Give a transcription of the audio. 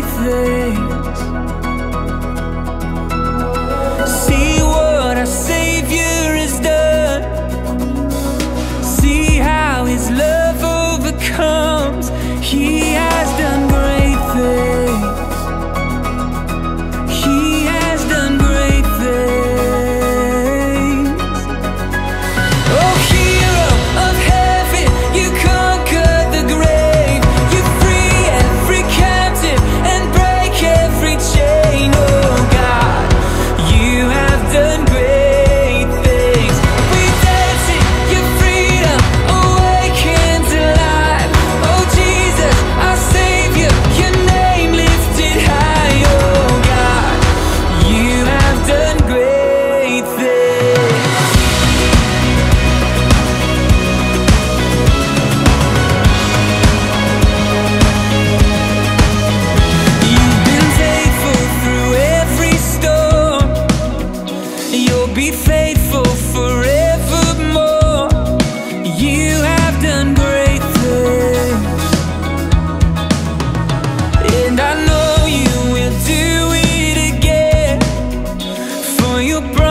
everything it again.